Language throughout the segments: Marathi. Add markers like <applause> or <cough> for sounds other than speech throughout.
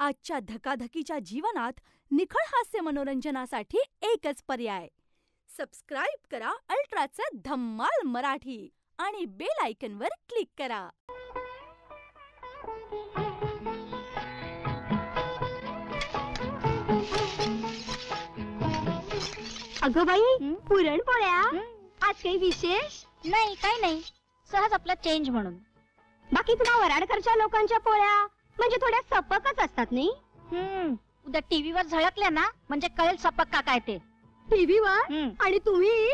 आजच्या धकाधकीच्या जीवनात निखळ हास्य मनोरंजनासाठी एकच पर्याय. सबस्क्राईब करा अल्ट्राचं धम्माल मराठी आणि बेल आयकॉनवर क्लिक करा. अगं बाई? पुरणपोळ्या हं? आज काही विशेष नाही काही नाही सहज आपला चेंज म्हणून बाकी तुला वराडकरच्या लोकांच्या पोळ्या म्हणजे थोड्या सपकच असतात नाही? हम्म. उद्या टीव्हीवर झळकल्या ना म्हणजे कळेल सपक का काय ते. टीव्हीवर? हम्म, आणि तुम्ही?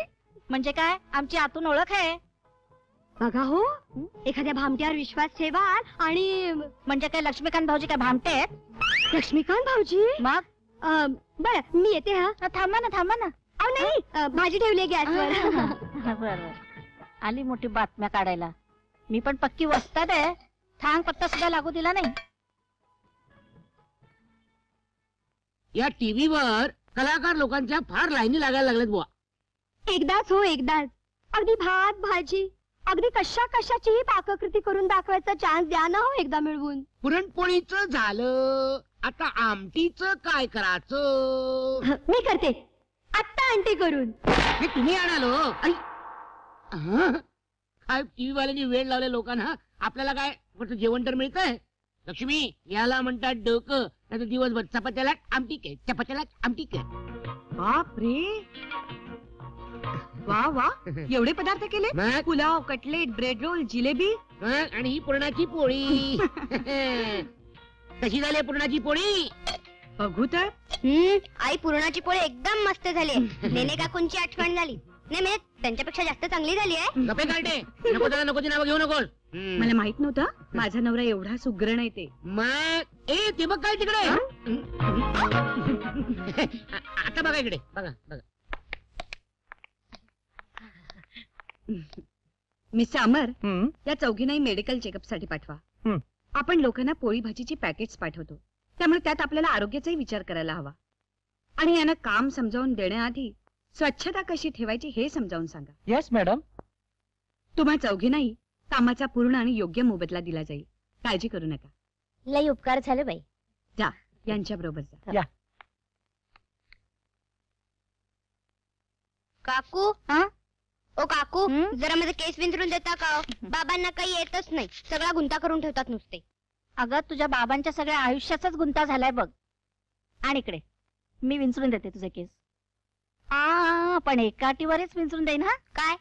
म्हणजे काय? आमची आतून ओळख आहे. बघा हो? एखाद्या भामट्यावर विश्वास ठेवाल आणि म्हणजे काय लक्ष्मीकांत भाऊजी काय भामटे आहेत? लक्ष्मीकांत भाऊजी? मग? बरं मी येते हा. अ, थांबा ना थांबा ना. अहो नाही अं, भाजी ठेवली गॅसवर. <laughs> बर बर. आली मोठी बातम्या काढायला. मी पण पक्की वस्तात आहे. थांग पत्ता सुद्धा लागू दिला नाही. या टीव्हीवर कलाकार लोकांच्या फार लाईनी लागायला लागल्यात बुवा. एकदाच हो एकदाच. अगदी भात भाजी. अगदी कशा कशाचीही पाककृती करून दाखवायचा चान्स द्या ना हो एकदा मिळवून. पुरणपोळीच झालं. आता आमटीच काय करायचं? <laughs> मी करते. आत्ता आणते करून. हे तुम्ही आणालो आई. हं? काय टीव्ही वाल्यांनी वेळ लावल्या लोकांना? आपल्याला काय फक्त जेवण तर मिळतंय? लक्ष्मी याला म्हणतात डोकं. नाही दिवसभर चपात्याला आमटी काय चपात्याला आमटी काय बाप रे वा वा. एवढे पदार्थ केले? मग? Pulao cutlet bread roll jalebi आणि ही पुरणाची पोळी. <laughs> कशी झाली पुरणाची पोळी? बघू तर. हम्म आई पुरणाची पोळी एकदम मस्त झाली <laughs> नेने काकूंची आठवण झाली. नाही म्हणजे त्यांच्यापेक्षा जास्त चांगली झाली आहे. नको त्याला नको ती नावं घेऊ मला माहीत नव्हतं माझा नवरा एवढा सुग्रण आहे ते. मग ए ते बघ काय तिकडे. <laughs> आता बघा इकडे बघा बघा. मिस अमर या चौघींनाही मेडिकल चेकअपसाठी पाठवा. हं. आपण लोकांना पोळी भाजीची पॅकेट्स पाठवतो. त्यामुळे त्यात आपल्याला आरोग्याचाही विचार करायला हवा. आणि यांना काम समजावून देण्याआधी स्वच्छता कशी ठेवायची हे समजावून सांगा. येस मॅडम तुम्हा चौघींनाही कामाचा पूर्ण आणि योग्य मोबदला दिला जाईल. काळजी करू नका. लई उपकार झाले बाई. यांच्या बरोबर जा. काकू हा? ओ काकू हं? जरा माझे केस विंचरून देता का हो? <laughs> बाबांना काही येतच नाही. सगळा गुंता करून ठेवतात नुसते. अगं तुझ्या बाबांच्या सगळ्या आयुष्याचाच गुंता झालाय बघ. आणि इकडे. मी विंचरून देते तुझे केस. आ पण एका अटीवरच विंचरून देईन हा? काय?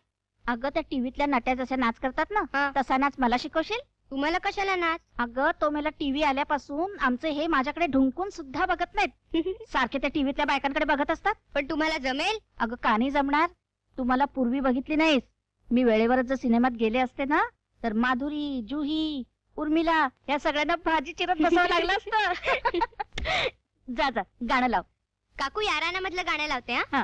अगं त्या टीव्हीतल्या नट्या जशा नाच करतात हा. ना तसा नाच मला शिकवशील? तुम्हाला कशाला नाच? अगं तो मला टीव्ही आल्यापासून आमचे हे माझ्याकडे ढुंकून सुद्धा बघत नाहीत. <laughs> सारखे त्या टीव्हीतल्या बायकांकडे बघत असतात. पण तुम्हाला जमेल? अगं का नाही जमणार? तू मला पूर्वी बघितली नाहीस. मी वेळेवरच जर सिनेमात गेले असते ना तर माधुरी जुही उर्मिला या सगळ्यांना भाजी चिरत बसावं लागलं असतं. <laughs> <laughs> जा जा गाणं लाव. काकू याराना मधलं गाणं लावते हा? हा.